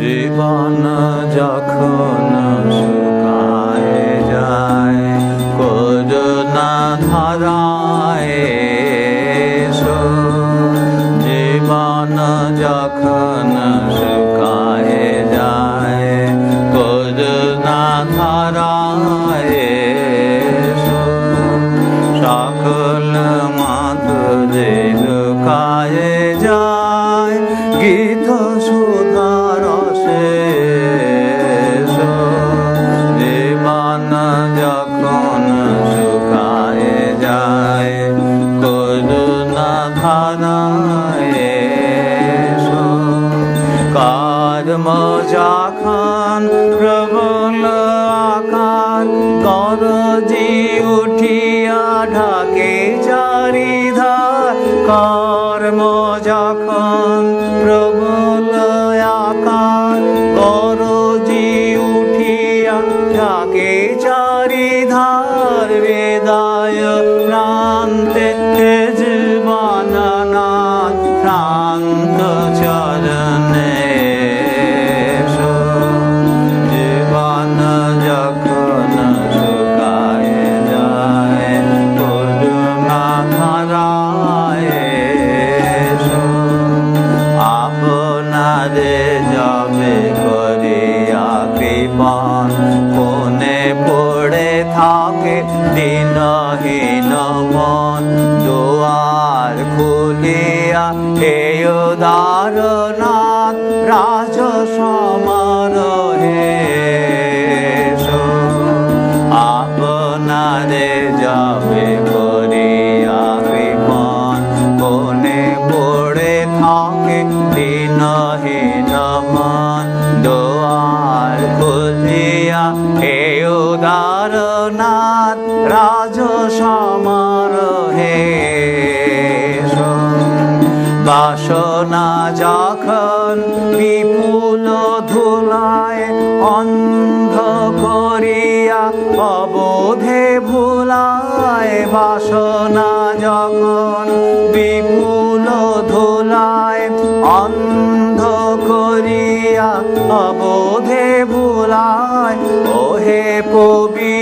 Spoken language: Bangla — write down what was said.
জীবন যখন শুকায় যায় করুণা ধারায় এসো। জীবন যখন শুকায় যায় করুণা ধারায় যখন প্রবল আকার করজি উঠিয়া ঢাকে চারিধার কর্ম যখন প্রবল আপনারে যাবে করিয়া কৃপণ কোনে পড়ে থাকে দিনহীন মন। দুয়ার খুলিয়া হে উদারনাথ রাজ সমারোহে। আপনারে যাবে করিয়া কৃপণ কোনে পড়ে থাকে রাজ সমারোহে। বাসনা যখন বিপুল ধুলায়, অন্ধ করিয়া অবোধে ভুলায় বাসনা যখন বিপুল ধুলায় অন্ধ করিয়া অবোধে ভুলায়, ওহে পবিত্র